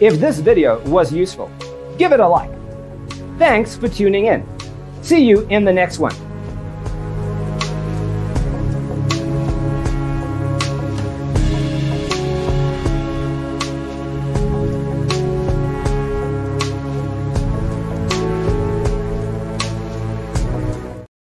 If this video was useful, give it a like. Thanks for tuning in. See you in the next one.